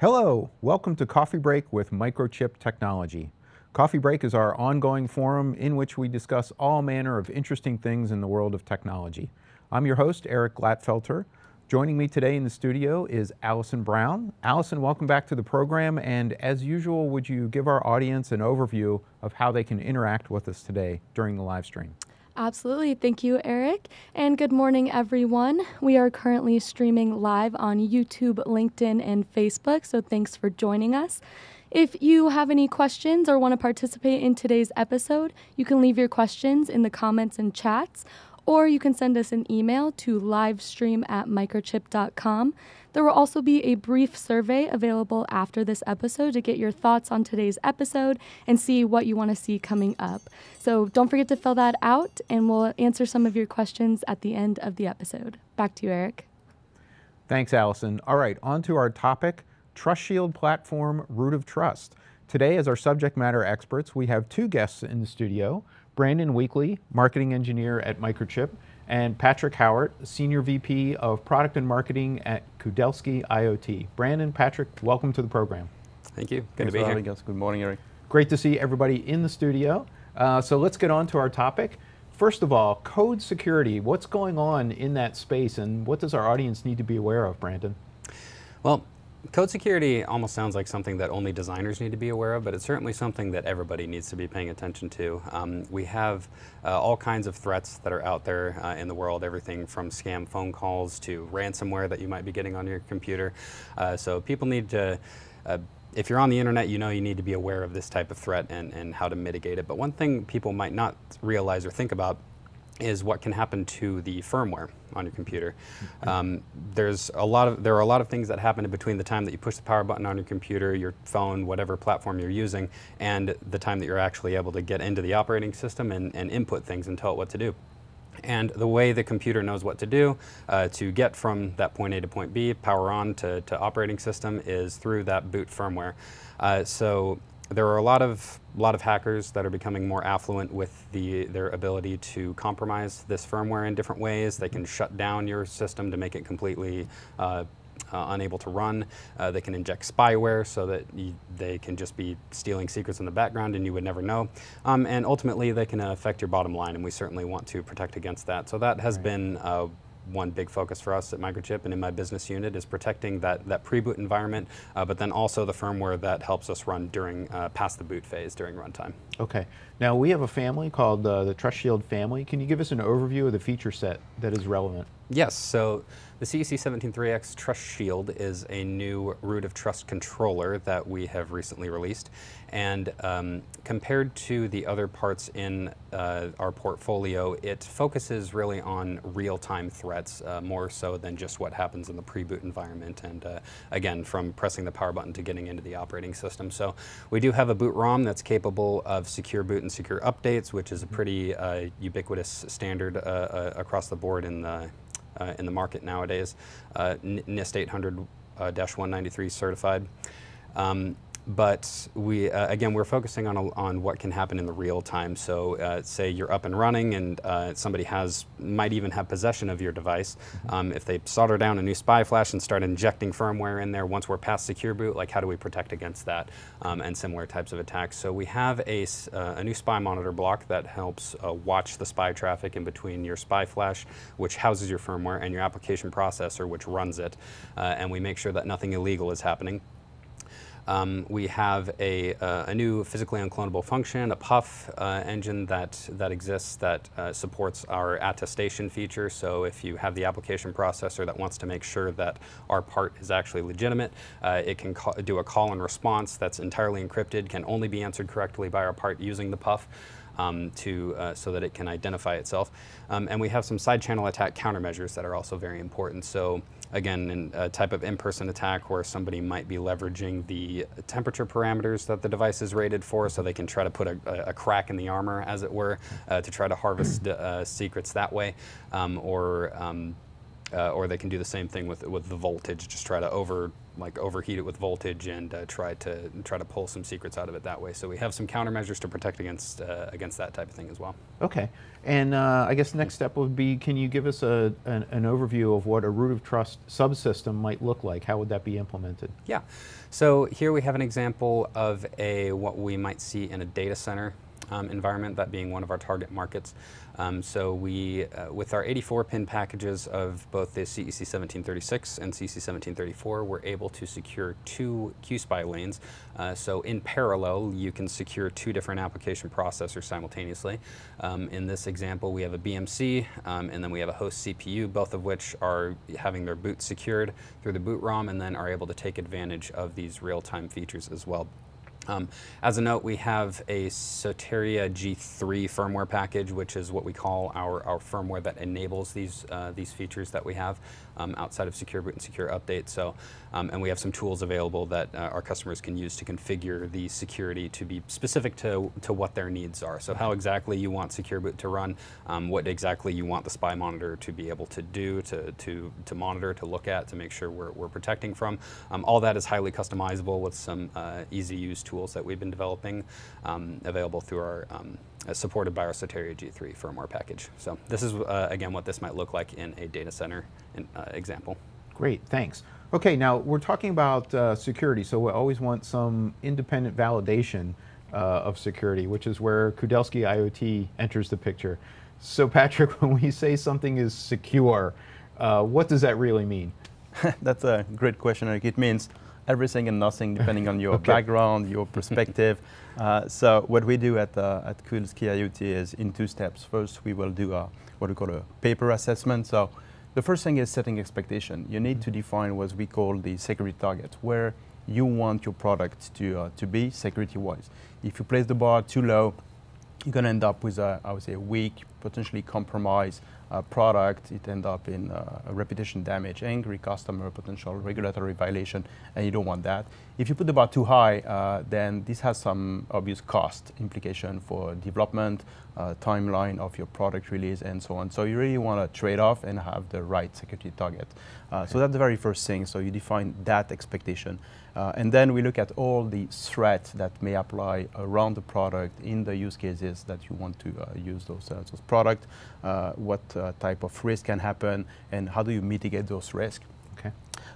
Hello, welcome to Coffee Break with Microchip Technology. Coffee Break is our ongoing forum in which we discuss all manner of interesting things in the world of technology. I'm your host, Eric Glatfelter. Joining me today in the studio is Allison Brown. Allison, welcome back to the program. And as usual, would you give our audience an overview of how they can interact with us today during the live stream? Absolutely. Thank you, Eric. And good morning, everyone. We are currently streaming live on YouTube, LinkedIn, and Facebook, so thanks for joining us. If you have any questions or want to participate in today's episode, you can leave your questions in the comments and chats, or you can send us an email to livestream at microchip.com. There will also be a brief survey available after this episode to get your thoughts on today's episode and see what you want to see coming up. So don't forget to fill that out, and we'll answer some of your questions at the end of the episode. Back to you, Eric. Thanks, Allison. All right, on to our topic Trust Shield Platform Root of Trust. Today, as our subject matter experts, we have two guests in the studio Brandon Weekly, marketing engineer at Microchip, and Patrick Howard, Senior VP of Product and Marketing at Kudelski IoT. Brandon, Patrick, welcome to the program. Thank you. Good Thanks to be here. Us. Good morning, Eric. Great to see everybody in the studio. Uh, so let's get on to our topic. First of all, code security. What's going on in that space, and what does our audience need to be aware of, Brandon? Well, Code security almost sounds like something that only designers need to be aware of, but it's certainly something that everybody needs to be paying attention to. Um, we have uh, all kinds of threats that are out there uh, in the world, everything from scam phone calls to ransomware that you might be getting on your computer. Uh, so people need to uh, if you're on the internet, you know you need to be aware of this type of threat and, and how to mitigate it. But one thing people might not realize or think about is what can happen to the firmware on your computer. Um, there's a lot of there are a lot of things that happen in between the time that you push the power button on your computer, your phone, whatever platform you're using, and the time that you're actually able to get into the operating system and, and input things and tell it what to do. And the way the computer knows what to do uh, to get from that point A to point B, power on to, to operating system, is through that boot firmware. Uh, so there are a lot of lot of hackers that are becoming more affluent with the their ability to compromise this firmware in different ways. They can shut down your system to make it completely uh, uh, unable to run. Uh, they can inject spyware so that you, they can just be stealing secrets in the background and you would never know. Um, and ultimately, they can affect your bottom line, and we certainly want to protect against that. So that has right. been uh, one big focus for us at Microchip and in my business unit is protecting that, that pre-boot environment, uh, but then also the firmware that helps us run during uh, past the boot phase during runtime. Okay. Now we have a family called uh, the Trust Shield family. Can you give us an overview of the feature set that is relevant? Yes. So the CEC 173X Trust Shield is a new root of trust controller that we have recently released. And um, compared to the other parts in uh, our portfolio, it focuses really on real-time threats uh, more so than just what happens in the pre-boot environment. And uh, again, from pressing the power button to getting into the operating system. So we do have a boot ROM that's capable of secure boot and secure updates, which is a pretty uh, ubiquitous standard uh, uh, across the board in the uh, in the market nowadays, uh, NIST 800-193 uh, certified. Um, but we uh, again we're focusing on a, on what can happen in the real time. So uh, say you're up and running, and uh, somebody has might even have possession of your device. Mm-hmm. Um, if they solder down a new SPI flash and start injecting firmware in there, once we're past secure boot, like how do we protect against that um, and similar types of attacks? So we have a, uh, a new SPI monitor block that helps uh, watch the SPI traffic in between your SPI flash, which houses your firmware, and your application processor, which runs it, uh, and we make sure that nothing illegal is happening. Um, we have a, uh, a, new physically unclonable function, a PUF uh, engine that, that exists that uh, supports our attestation feature. So if you have the application processor that wants to make sure that our part is actually legitimate, uh, it can do a call and response that's entirely encrypted, can only be answered correctly by our part using the PUF. Um, to, uh, so that it can identify itself. Um, and we have some side channel attack countermeasures that are also very important. So again, a type of in-person attack where somebody might be leveraging the temperature parameters that the device is rated for so they can try to put a, a crack in the armor, as it were, uh, to try to harvest uh, secrets that way. Um, or um, uh, or they can do the same thing with, with the voltage, just try to over like overheat it with voltage and uh, try to try to pull some secrets out of it that way. So we have some countermeasures to protect against uh, against that type of thing as well. Okay, and uh, I guess next step would be, can you give us a, an, an, overview of what a root of trust subsystem might look like? How would that be implemented? Yeah, so here we have an example of a what we might see in a data center um, environment, that being one of our target markets. Um, so we, uh, with our 84 pin packages of both the CEC 1736 and CEC 1734, we're able to secure two QSPI lanes. Uh, so in parallel, you can secure two different application processors simultaneously. Um, in this example, we have a BMC um, and then we have a host CPU, both of which are having their boot secured through the boot ROM and then are able to take advantage of these real-time features as well. Um, as a note, we have a Soteria G3 firmware package, which is what we call our, our firmware that enables these, uh, these features that we have um, outside of Secure Boot and Secure Update. So, um, and we have some tools available that uh, our customers can use to configure the security to be specific to, to what their needs are. So how exactly you want Secure Boot to run, um, what exactly you want the SPI monitor to be able to do, to, to, to monitor, to look at, to make sure we're, we're protecting from. Um, all that is highly customizable with some uh, easy use tools that we've been developing um, available through our um, uh, supported by our Soteria G3 firmware package. So this is, uh, again, what this might look like in a data center in, uh, example. Great, thanks. Okay, now we're talking about uh, security, so we always want some independent validation uh, of security, which is where Kudelski IoT enters the picture. So Patrick, when we say something is secure, uh, what does that really mean? That's a great question, Eric. It means everything and nothing depending on your okay. background, your perspective. uh, so what we do at, uh, at Kudelski IoT is in two steps. First, we will do a, what we call a paper assessment. So the first thing is setting expectation. You need to define what we call the security target, where you want your product to, uh, to be security-wise. If you place the bar too low, you're going to end up with a, I would say, a weak, potentially compromised uh, product, it end up in uh, reputation damage, angry customer, potential regulatory violation, and you don't want that. If you put the bar too high, uh, then this has some obvious cost implication for development, uh, timeline of your product release, and so on. So you really want to trade off and have the right security target. Uh, so that's the very first thing. So you define that expectation. Uh, and then we look at all the threats that may apply around the product in the use cases that you want to uh, use those, uh, those products, uh, what type of risk can happen, and how do you mitigate those risks.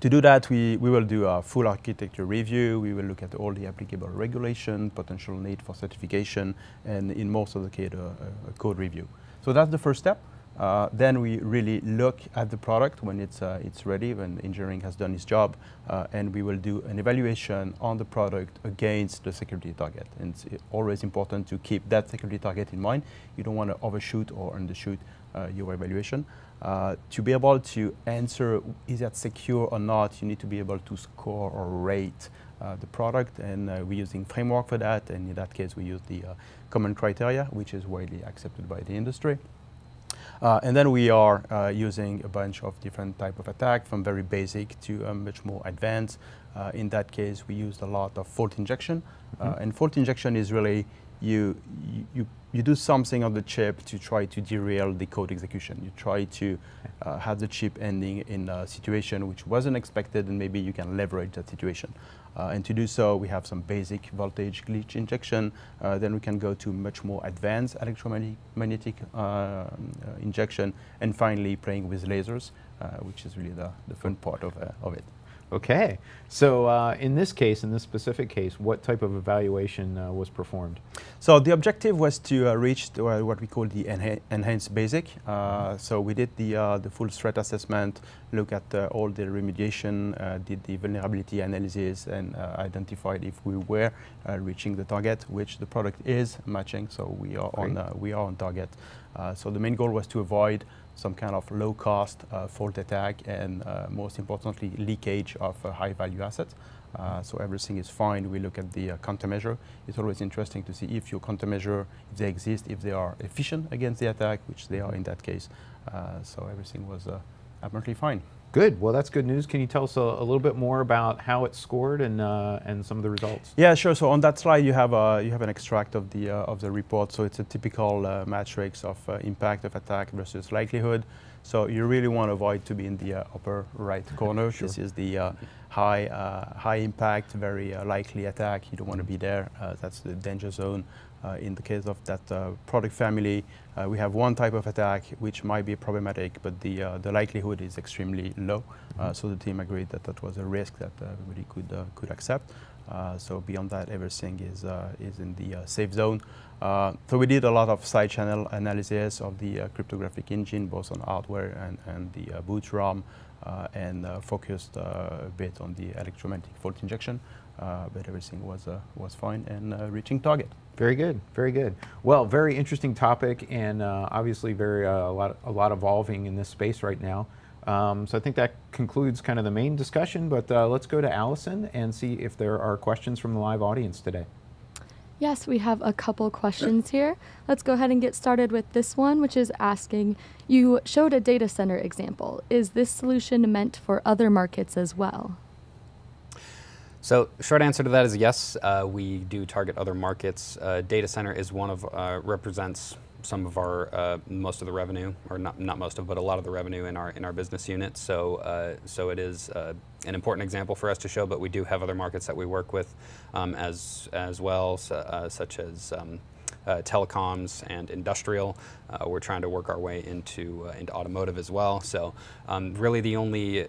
To do that, we, we will do a full architecture review. We will look at all the applicable regulation, potential need for certification, and in most of the case, a code review. So that's the first step. Uh, then we really look at the product when it's, uh, it's ready, when engineering has done its job, uh, and we will do an evaluation on the product against the security target. And it's always important to keep that security target in mind. You don't want to overshoot or undershoot uh, your evaluation. Uh, to be able to answer is that secure or not, you need to be able to score or rate uh, the product, and we're using framework for that, and in that case we use the common criteria, which is widely accepted by the industry. Uh, and then we are uh, using a bunch of different type of attack from very basic to uh, much more advanced. Uh, in that case, we used a lot of fault injection. Mm -hmm. and fault injection is really you, you, you do something on the chip to try to derail the code execution. You try to uh, have the chip ending in a situation which wasn't expected and maybe you can leverage that situation. Uh, and to do so, we have some basic voltage glitch injection. Uh, then we can go to much more advanced electromagnetic uh, uh injection. And finally, playing with lasers, uh, which is really the, the fun part of, uh, of it. Okay. So uh, in this case, in this specific case, what type of evaluation uh, was performed? So the objective was to uh, reach to, uh, what we call the enha enhanced basic. Uh, so we did the, uh, the full threat assessment, look at all the remediation, did the vulnerability analysis, and identified if we were reaching the target, which the product is matching. So we are Great. on we are on target. so the main goal was to avoid some kind of low-cost uh, fault attack, and uh, most importantly, leakage of uh, high-value assets. Uh, so everything is fine. We look at the uh, countermeasure. It's always interesting to see if your countermeasure, if they exist, if they are efficient against the attack, which they are in that case. Uh, so everything was apparently fine. Good. Well, that's good news. Can you tell us a, a little bit more about how it scored and uh, and some of the results? Yeah, sure. So on that slide, you have a you have an extract of the uh, of the report. So it's a typical uh, matrix of uh, impact of attack versus likelihood. So you really want to avoid to be in the uh, upper right corner. Sure. This is the uh, high high impact, very likely attack. You don't want to be there. that's the danger zone. Uh, in the case of that uh, product family, uh, we have one type of attack which might be problematic, but the, the likelihood is extremely low. Mm-hmm. so the team agreed that that was a risk that everybody could, could accept. so beyond that, everything is, is in the safe zone. Uh, so we did a lot of side channel analysis of the uh, cryptographic engine, both on hardware and, and the uh, boot ROM, and focused a bit on the electromagnetic fault injection. But everything was, was fine and reaching target. Very good, very good. Well, very interesting topic, and uh, obviously very uh, a lot a lot evolving in this space right now. Um, so I think that concludes kind of the main discussion. But uh, let's go to Allison and see if there are questions from the live audience today. Yes, we have a couple questions here. Let's go ahead and get started with this one, which is asking You showed a data center example. Is this solution meant for other markets as well? So short answer to that is yes. Uh, we do target other markets. Uh, data center is one of uh, represents some of our uh, most of the revenue, or not not most of, but a lot of the revenue in our in our business unit. So uh, so it is uh, an important example for us to show. But we do have other markets that we work with um, as as well, so, such as. Um, uh, telecoms and industrial. Uh, we're trying to work our way into uh, into automotive as well. So um, really, the only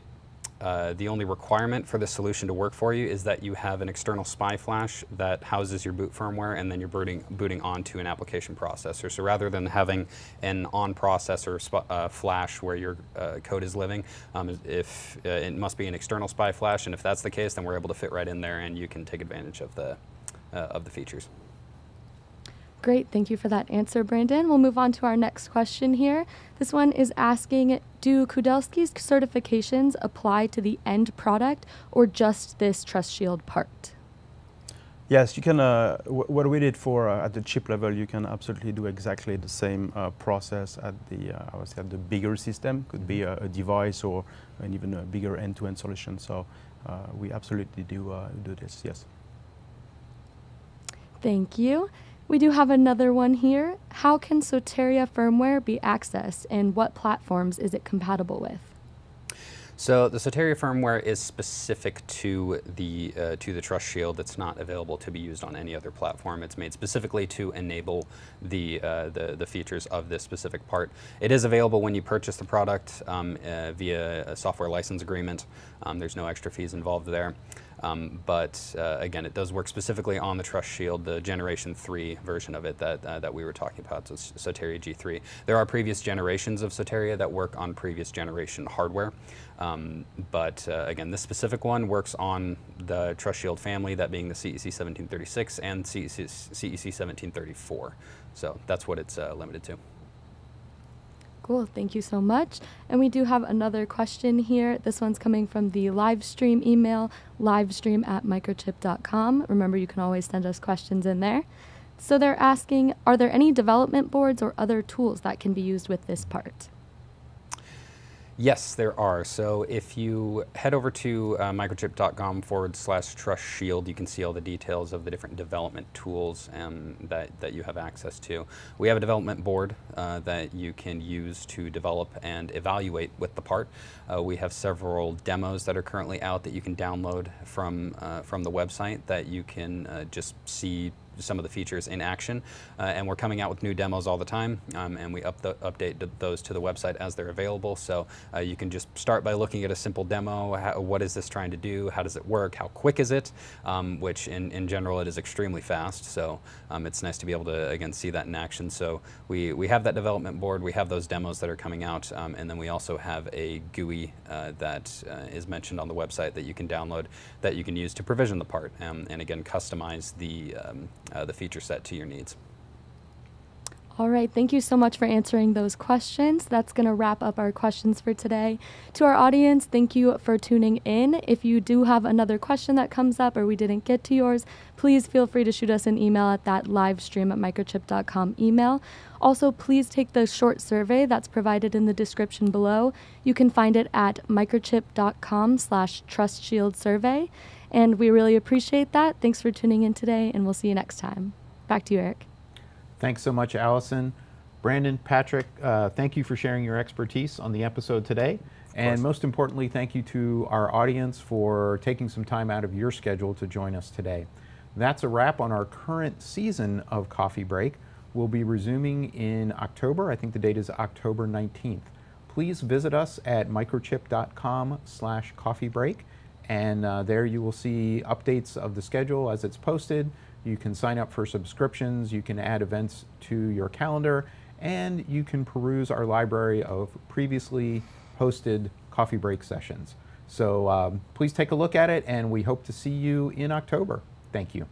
uh, the only requirement for the solution to work for you is that you have an external SPI flash that houses your boot firmware and then you're booting, booting onto an application processor. So rather than having an on processor uh, flash where your uh, code is living, um, if uh, it must be an external SPI flash, and if that's the case, then we're able to fit right in there and you can take advantage of the, uh, of the features. Great, thank you for that answer, Brandon. We'll move on to our next question here. This one is asking Do Kudelski's certifications apply to the end product or just this Trust Shield part? Yes, you can. Uh, what we did for uh, at the chip level, you can absolutely do exactly the same uh, process at the uh, I would say at the bigger system. Could be a, a device or an even a bigger end-to-end solution. So uh, we absolutely do uh, do this. Yes. Thank you. We do have another one here. How can Soteria firmware be accessed and what platforms is it compatible with? So the Soteria firmware is specific to the uh, to the Trust Shield. It's not available to be used on any other platform. It's made specifically to enable the uh, the, the, features of this specific part. It is available when you purchase the product um, uh, via a software license agreement. Um, there's no extra fees involved there. Um, but uh, again, it does work specifically on the Trust Shield, the Generation 3 version of it that, uh, that we were talking about, so Soteria G3. There are previous generations of Soteria that work on previous generation hardware. Um, but uh, again, this specific one works on the Trust Shield family, that being the CEC 1736 and CEC, CEC 1734. So that's what it's uh, limited to. Cool, thank you so much. And we do have another question here. This one's coming from the live stream email, livestream at microchip.com. Remember, you can always send us questions in there. So they're asking Are there any development boards or other tools that can be used with this part? Yes, there are. So if you head over to uh, microchip.com forward slash trust shield, you can see all the details of the different development tools um, that, that you have access to. We have a development board uh, that you can use to develop and evaluate with the part. Uh, we have several demos that are currently out that you can download from, uh, from the website that you can uh, just see some of the features in action. Uh, and we're coming out with new demos all the time, um, and we up the, update those to the website as they're available. So uh, you can just start by looking at a simple demo. How, what is this trying to do? How does it work? How quick is it? Um, which in, in general, it is extremely fast. So um, it's nice to be able to, again, see that in action. So we, we have that development board. We have those demos that are coming out. Um, and then we also have a GUI uh, that uh, is mentioned on the website that you can download that you can use to provision the part. Um, and again, customize the um, uh, the feature set to your needs. All right, thank you so much for answering those questions. That's going to wrap up our questions for today. To our audience, thank you for tuning in. If you do have another question that comes up or we didn't get to yours, please feel free to shoot us an email at that livestream at microchip.com email. Also, please take the short survey that's provided in the description below. You can find it at microchip.com slash trustshield And we really appreciate that. Thanks for tuning in today, and we'll see you next time. Back to you, Eric. Thanks so much, Allison. Brandon, Patrick, uh, thank you for sharing your expertise on the episode today. And most importantly, thank you to our audience for taking some time out of your schedule to join us today. That's a wrap on our current season of Coffee Break. We'll be resuming in October. I think the date is October 19th. Please visit us at microchip.com slash coffee break. And uh, there you will see updates of the schedule as it's posted. You can sign up for subscriptions, you can add events to your calendar, and you can peruse our library of previously hosted coffee break sessions. So um, please take a look at it, and we hope to see you in October. Thank you.